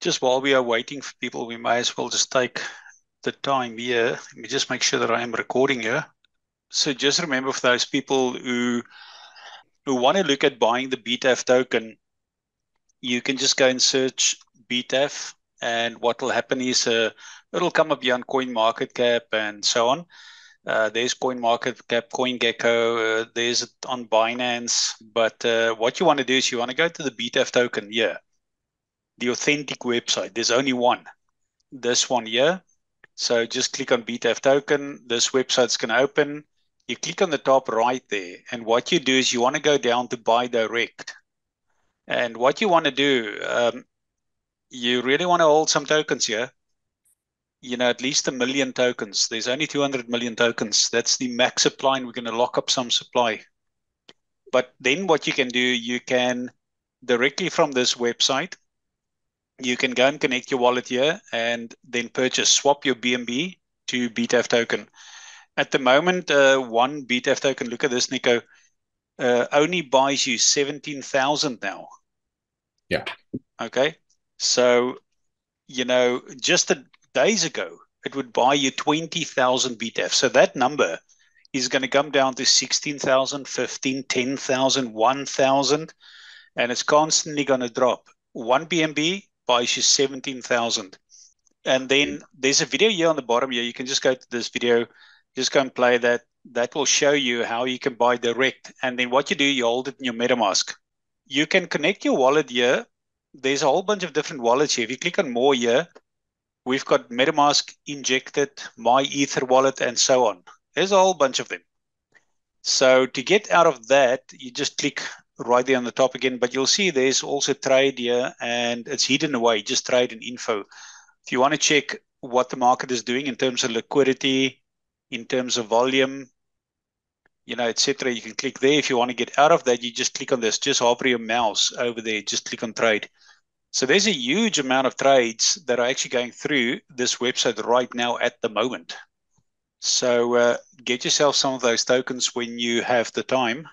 Just while we are waiting for people, we may as well just take the time here. Let me just make sure that I am recording here. So just remember for those people who who want to look at buying the BTAF token, you can just go and search BTAF, and what will happen is uh, it'll come up on CoinMarketCap and so on. Uh, there's CoinMarketCap, CoinGecko, uh, there's it on Binance. But uh, what you want to do is you want to go to the BTAF token here, the authentic website. There's only one, this one here. So just click on BTAF token. This website's going to open. You click on the top right there. And what you do is you want to go down to buy direct. And what you want to do, um, you really want to hold some tokens here you know, at least a million tokens. There's only 200 million tokens. That's the max supply, and we're going to lock up some supply. But then what you can do, you can directly from this website, you can go and connect your wallet here and then purchase, swap your BNB to BTAF token. At the moment, uh, one BTAF token, look at this, Nico, uh, only buys you 17,000 now. Yeah. Okay. So, you know, just a days ago, it would buy you 20,000 BTAF. So that number is going to come down to 16,000, 15, 10,000, 1,000, and it's constantly going to drop. One BNB buys you 17,000. And then hmm. there's a video here on the bottom here. You can just go to this video, just go and play that. That will show you how you can buy direct. And then what you do, you hold it in your MetaMask. You can connect your wallet here. There's a whole bunch of different wallets here. If you click on more here, We've got MetaMask injected, My Ether wallet, and so on. There's a whole bunch of them. So to get out of that, you just click right there on the top again, but you'll see there's also trade here and it's hidden away, just trade and info. If you want to check what the market is doing in terms of liquidity, in terms of volume, you know, etc., you can click there. If you want to get out of that, you just click on this, just hover your mouse over there, just click on trade. So there's a huge amount of trades that are actually going through this website right now at the moment. So uh, get yourself some of those tokens when you have the time.